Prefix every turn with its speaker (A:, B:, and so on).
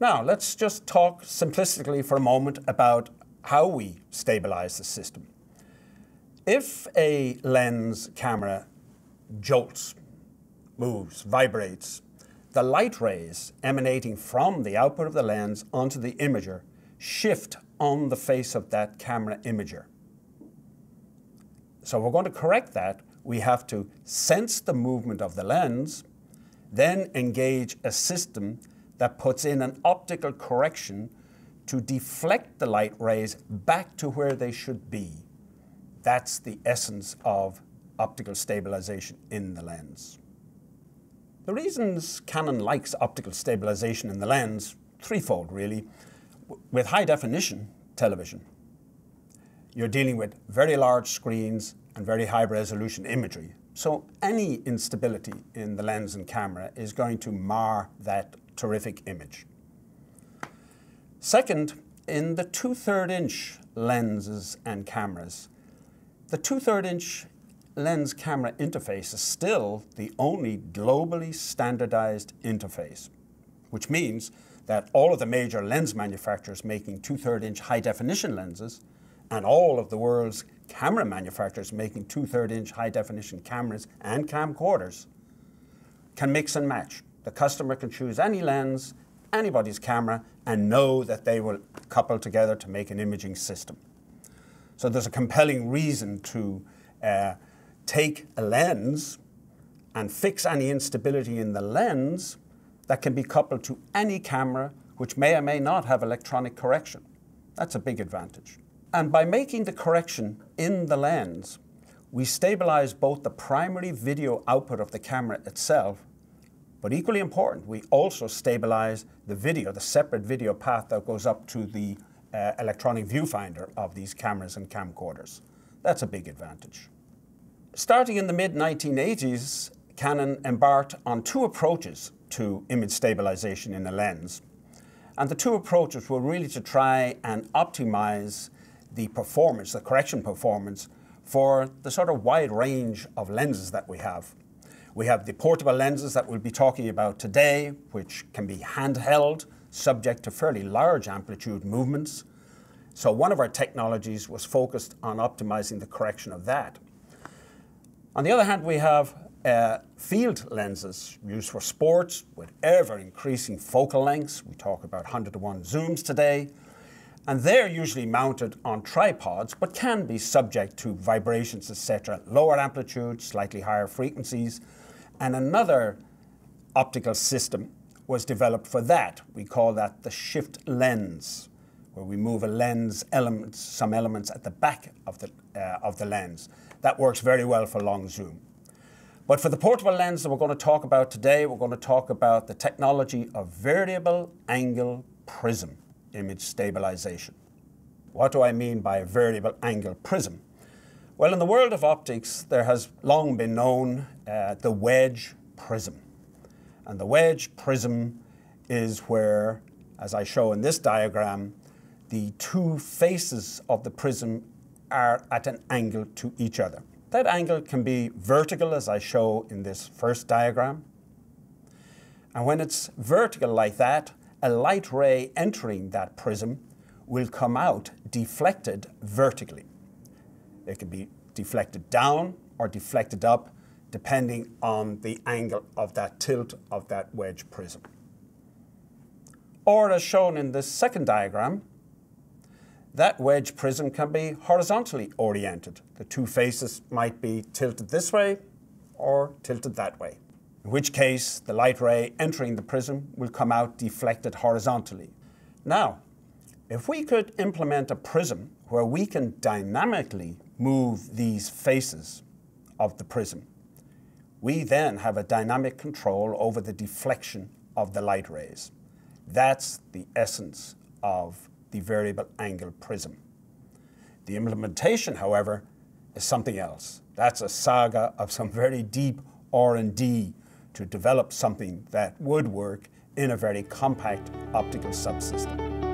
A: Now, let's just talk simplistically for a moment about how we stabilize the system. If a lens camera jolts, moves, vibrates, the light rays emanating from the output of the lens onto the imager shift on the face of that camera imager. So we're going to correct that. We have to sense the movement of the lens, then engage a system that puts in an optical correction to deflect the light rays back to where they should be. That's the essence of optical stabilization in the lens. The reasons Canon likes optical stabilization in the lens, threefold really. With high definition television, you're dealing with very large screens and very high resolution imagery. So any instability in the lens and camera is going to mar that terrific image. Second, in the two-third inch lenses and cameras, the two-third inch lens camera interface is still the only globally standardized interface, which means that all of the major lens manufacturers making two-third inch high definition lenses and all of the world's camera manufacturers making two-third inch high definition cameras and camcorders can mix and match. The customer can choose any lens, anybody's camera, and know that they will couple together to make an imaging system. So there's a compelling reason to uh, take a lens and fix any instability in the lens that can be coupled to any camera which may or may not have electronic correction. That's a big advantage. And by making the correction in the lens, we stabilize both the primary video output of the camera itself, but equally important, we also stabilize the video, the separate video path that goes up to the uh, electronic viewfinder of these cameras and camcorders. That's a big advantage. Starting in the mid 1980s, Canon embarked on two approaches to image stabilization in a lens. And the two approaches were really to try and optimize the performance, the correction performance, for the sort of wide range of lenses that we have. We have the portable lenses that we'll be talking about today, which can be handheld, subject to fairly large amplitude movements. So one of our technologies was focused on optimizing the correction of that. On the other hand, we have uh, field lenses used for sports with ever increasing focal lengths. We talk about 100 to 1 zooms today. And they're usually mounted on tripods, but can be subject to vibrations, etc. Lower amplitude, slightly higher frequencies. And another optical system was developed for that. We call that the shift lens, where we move a lens elements, some elements at the back of the, uh, of the lens. That works very well for long zoom. But for the portable lens that we're going to talk about today, we're going to talk about the technology of variable angle prism image stabilization. What do I mean by a variable angle prism? Well, in the world of optics, there has long been known uh, the wedge prism. And the wedge prism is where, as I show in this diagram, the two faces of the prism are at an angle to each other. That angle can be vertical, as I show in this first diagram. And when it's vertical like that, a light ray entering that prism will come out deflected vertically. It can be deflected down or deflected up, depending on the angle of that tilt of that wedge prism. Or as shown in this second diagram, that wedge prism can be horizontally oriented. The two faces might be tilted this way or tilted that way, in which case the light ray entering the prism will come out deflected horizontally. Now, if we could implement a prism where we can dynamically move these faces of the prism, we then have a dynamic control over the deflection of the light rays. That's the essence of the variable angle prism. The implementation, however, is something else. That's a saga of some very deep R&D to develop something that would work in a very compact optical subsystem.